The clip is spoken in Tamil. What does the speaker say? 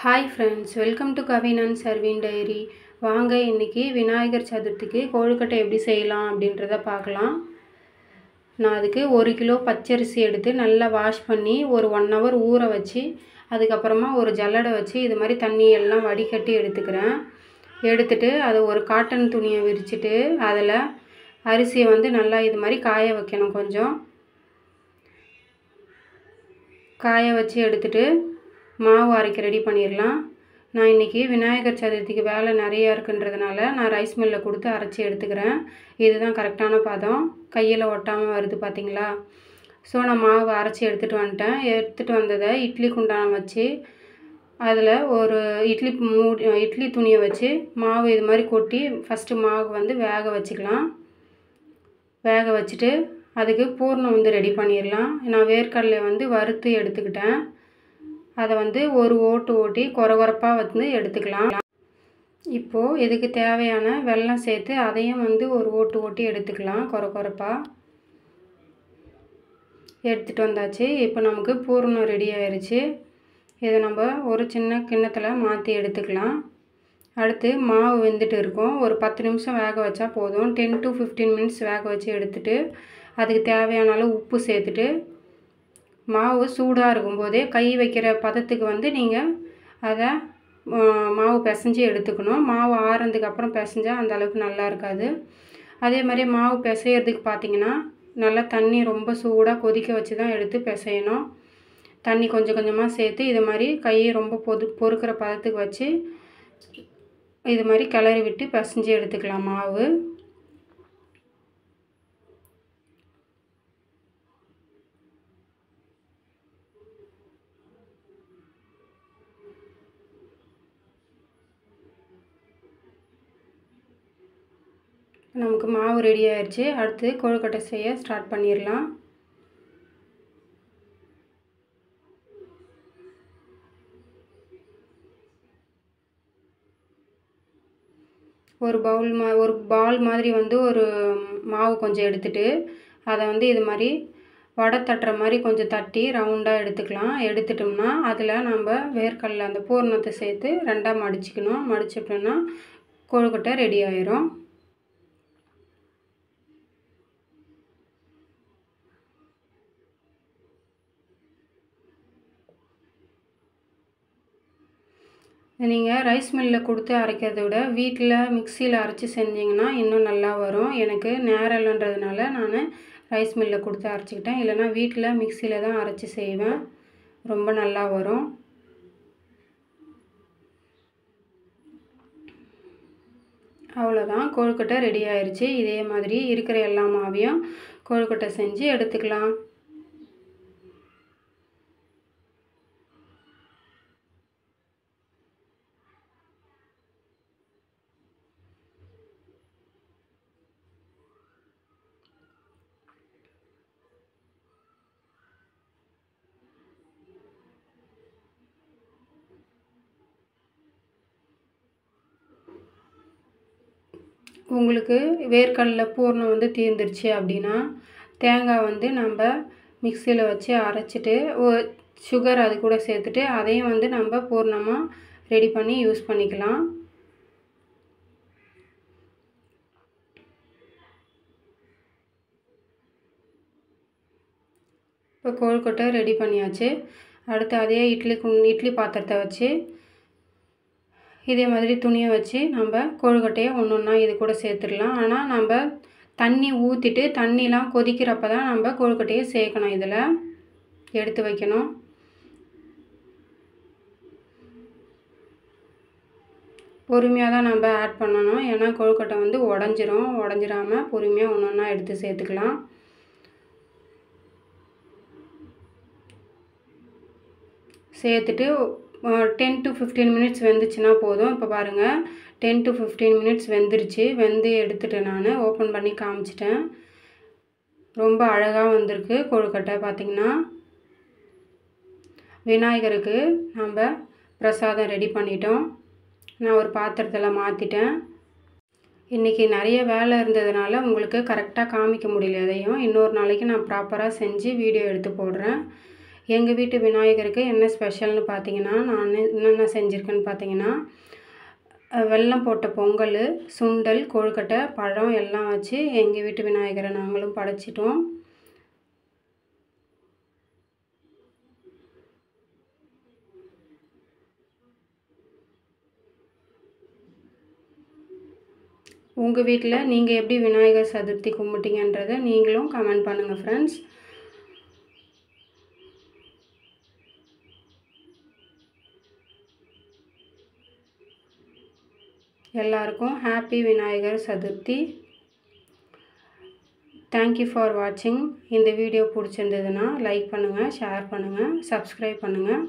Hi friends welcome to Kavinan Sarvin diary வாங்க இன்றைக்கி விநாயகர் சதுர்த்திக்கு கொழுக்கட்டை எப்படி செய்யலாம் அப்படின்றத பார்க்கலாம். நான் அதுக்கு ஒரு கிலோ பச்சரிசி எடுத்து நல்லா வாஷ் பண்ணி ஒரு ஒன் ஹவர் ஊற வச்சு அதுக்கப்புறமா ஒரு ஜல்லடை வச்சு இது மாதிரி தண்ணியெல்லாம் வடிகட்டி எடுத்துக்கிறேன். எடுத்துட்டு அதை ஒரு காட்டன் துணியை விரிச்சிட்டு அதில் அரிசியை வந்து நல்லா இது மாதிரி காய வைக்கணும் கொஞ்சம். காய வச்சு எடுத்துகிட்டு மாவு அரைக்க ரெடி பண்ணிடலாம் நான் இன்றைக்கி விநாயகர் சதுர்த்திக்கு வேலை நிறையா இருக்குன்றதுனால நான் ரைஸ் மில்லில் கொடுத்து அரைச்சி எடுத்துக்கிறேன். இதுதான் கரெக்டான பதம். கையில் ஒட்டாமல் வருது பார்த்தீங்களா ஸோ நான் மாவு அரைச்சி எடுத்துகிட்டு வந்துட்டேன். எடுத்துகிட்டு வந்ததை இட்லி குண்டான வச்சு அதில் ஒரு இட்லி மூடி இட்லி துணியை வச்சு மாவு இது மாதிரி கொட்டி ஃபஸ்ட்டு மாவு வந்து வேக வச்சுக்கலாம். வேக வச்சுட்டு அதுக்கு பூர்ணம் வந்து ரெடி பண்ணிடலாம் நான் வேர்க்கடலை வந்து வறுத்து எடுத்துக்கிட்டேன். அதை வந்து ஒரு ஓட்டு ஓட்டி குறகுறப்பாக வந்து எடுத்துக்கலாம். இப்போது இதுக்கு தேவையான வெல்லம் சேர்த்து அதையும் வந்து ஒரு ஓட்டு ஓட்டி எடுத்துக்கலாம் குறகுறப்பாக எடுத்துகிட்டு வந்தாச்சு. இப்போ நமக்கு பூர்ணம் ரெடி ஆயிடுச்சு இதை நம்ம ஒரு சின்ன கிண்ணத்தில் மாற்றி எடுத்துக்கலாம். அடுத்து மாவு வெந்துட்டு இருக்கும். ஒரு பத்து நிமிஷம் வேக வச்சா போதும். டென் டு ஃபிஃப்டீன் மினிட்ஸ் வேக வச்சு எடுத்துகிட்டு அதுக்கு தேவையான அளவு உப்பு சேர்த்துட்டு மாவு சூடாக இருக்கும்போதே கை வைக்கிற பதத்துக்கு வந்து நீங்கள் அதை மாவு பிசைஞ்சு எடுத்துக்கணும். மாவு ஆறுனதுக்கு அப்புறம் பிசைஞ்சால் அந்த அளவுக்கு நல்லா இருக்காது. அதே மாதிரி மாவு பிசையிறதுக்கு பார்த்தீங்கன்னா நல்லா தண்ணி ரொம்ப சூடாக கொதிக்க வச்சு தான் எடுத்து பிசையணும். தண்ணி கொஞ்சம் கொஞ்சமாக சேர்த்து இது மாதிரி கையை ரொம்ப பொது பொறுக்கிற பதத்துக்கு வச்சு இது மாதிரி கிளறி விட்டு பிசைஞ்சு எடுத்துக்கலாம் மாவு. நமக்கு மாவு ரெடி ஆயிடுச்சு அடுத்து கொழுக்கட்டை செய்ய ஸ்டார்ட் பண்ணிடலாம். ஒரு பவுல் மா ஒரு பால் மாதிரி வந்து ஒரு மாவு கொஞ்சம் எடுத்துட்டு அதை வந்து இது மாதிரி வடை தட்டுற மாதிரி கொஞ்சம் தட்டி ரவுண்டாக எடுத்துக்கலாம். எடுத்துட்டோம்னா அதில் நம்ம வேர்க்கடலை அந்த பூர்ணத்தை சேர்த்து ரெண்டாக மடிச்சுக்கணும். மடிச்சிட்டோம்னா கொழுக்கட்டை ரெடி ஆயிரும். நீங்கள் ரைஸ் மில்லில் கொடுத்து அரைக்கிறத விட வீட்டில் மிக்சியில் அரைச்சி செஞ்சிங்கன்னா இன்னும் நல்லா வரும். எனக்கு நேரம் இல்லைன்றதுனால நான் ரைஸ் மில்லில் கொடுத்து அரைச்சிக்கிட்டேன். இல்லைனா வீட்டில் மிக்சியில் தான் அரைச்சி செய்வேன். ரொம்ப நல்லா வரும். அவ்வளோதான் கொழுக்கட்டை ரெடி ஆயிடுச்சு இதே மாதிரி இருக்கிற எல்லா மாவையும் கொழுக்கட்டை செஞ்சு எடுத்துக்கலாம். உங்களுக்கு வேர்க்கடலில் பூர்ணம் வந்து தீர்ந்துருச்சு அப்படின்னா தேங்காய் வந்து நம்ம மிக்சியில் வச்சு அரைச்சிட்டு சுகர் அது கூட சேர்த்துட்டு அதையும் வந்து நம்ம பூர்ணமாக ரெடி பண்ணி யூஸ் பண்ணிக்கலாம். இப்போ கோழிக்கொட்டை ரெடி பண்ணியாச்சு. அடுத்து அதே இட்லி இட்லி பாத்திரத்தை வச்சு இதே மாதிரி துணியை வச்சு நம்ம கொழுக்கட்டையை ஒன்று ஒன்றா இது கூட சேர்த்துடலாம். ஆனால் நம்ம தண்ணி ஊற்றிட்டு தண்ணிலாம் கொதிக்கிறப்ப தான் நம்ம கொழுக்கட்டையை சேர்க்கணும் இதில். எடுத்து வைக்கணும். பொறுமையாக தான் நம்ம ஆட் பண்ணணும். ஏன்னா கொழுக்கட்டை வந்து உடஞ்சிரும். உடஞ்சிராமல் பொறுமையாக ஒன்று ஒன்றா எடுத்து சேர்த்துக்கலாம். சேர்த்துட்டு டென் டு ஃபிஃப்டீன் மினிட்ஸ் வெந்துச்சுன்னா போதும். இப்போ பாருங்கள் டென் டு ஃபிஃப்டீன் மினிட்ஸ் வெந்துருச்சு. வெந்து எடுத்துட்டேன் நான். ஓப்பன் பண்ணி காமிச்சிட்டேன். ரொம்ப அழகாக வந்திருக்கு கொழுக்கட்டை பார்த்திங்கன்னா விநாயகருக்கு நம்ம பிரசாதம் ரெடி பண்ணிட்டோம். நான் ஒரு பாத்திரத்தில் மாற்றிட்டேன் இன்றைக்கி நிறைய வேலை இருந்ததுனால உங்களுக்கு கரெக்டாக காமிக்க முடியல எதையும். இன்னொரு நாளைக்கு நான் ப்ராப்பராக செஞ்சு வீடியோ எடுத்து போடுறேன். எங்கள் வீட்டு விநாயகருக்கு என்ன ஸ்பெஷல்னு பார்த்தீங்கன்னா நான் என்னென்ன செஞ்சுருக்கேன்னு பார்த்தீங்கன்னா வெள்ளம் வெல்லம் போட்ட பொங்கல் சுண்டல் கொழுக்கட்டை பழம் எல்லாம் வச்சு எங்கள் வீட்டு விநாயகரை நாங்களும் படைச்சிட்டோம். உங்கள் வீட்டில் நீங்கள் எப்படி விநாயகர் சதுர்த்தி கும்பிட்டீங்கன்றதை நீங்களும் கமெண்ட் பண்ணுங்கள் ஃப்ரெண்ட்ஸ் எல்லாருக்கும் happy Vinayagar Chaturthi thank you for வாட்சிங் இந்த வீடியோ பிடிச்சிருந்ததுன்னா லைக் பண்ணுங்கள் ஷேர் பண்ணுங்கள் சப்ஸ்கிரைப் பண்ணுங்கள்